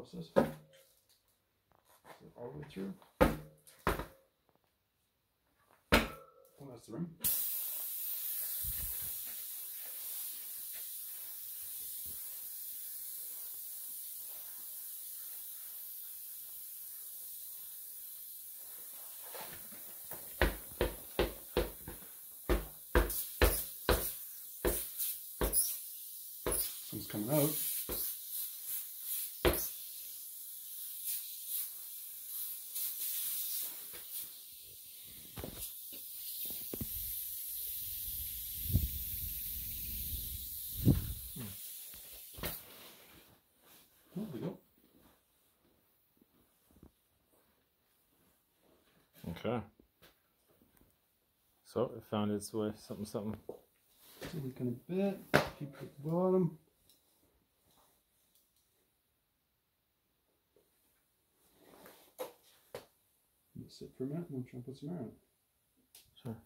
process. So all the way through. Oh, that's the rim. Coming out. There we go. Okay. So it found its way, something, something. So we can a bit, keep it at the bottom. Sit for a minute and then try and put some air on it.